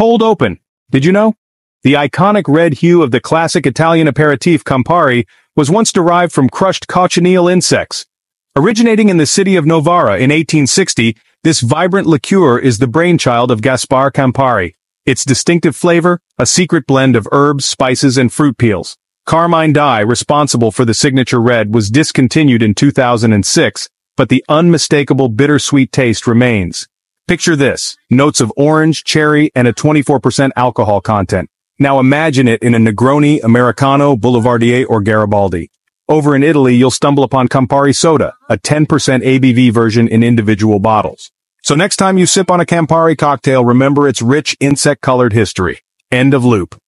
cold open. Did you know? The iconic red hue of the classic Italian aperitif Campari was once derived from crushed cochineal insects. Originating in the city of Novara in 1860, this vibrant liqueur is the brainchild of Gaspar Campari. Its distinctive flavor, a secret blend of herbs, spices, and fruit peels. Carmine dye, responsible for the signature red, was discontinued in 2006, but the unmistakable bittersweet taste remains. Picture this, notes of orange, cherry, and a 24% alcohol content. Now imagine it in a Negroni, Americano, Boulevardier, or Garibaldi. Over in Italy, you'll stumble upon Campari Soda, a 10% ABV version in individual bottles. So next time you sip on a Campari cocktail, remember its rich insect-colored history. End of loop.